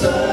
so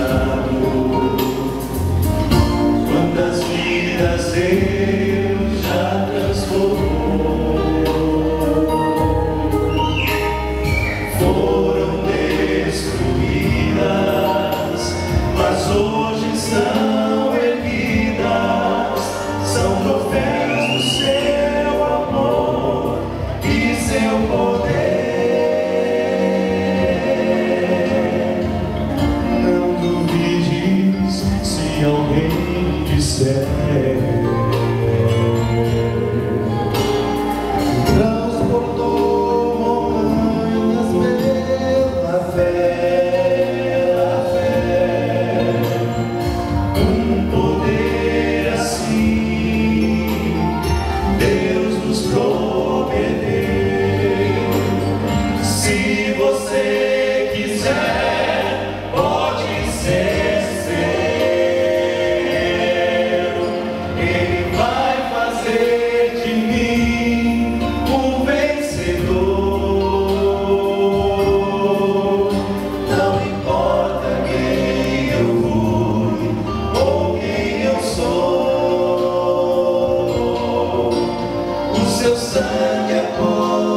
love. See depois.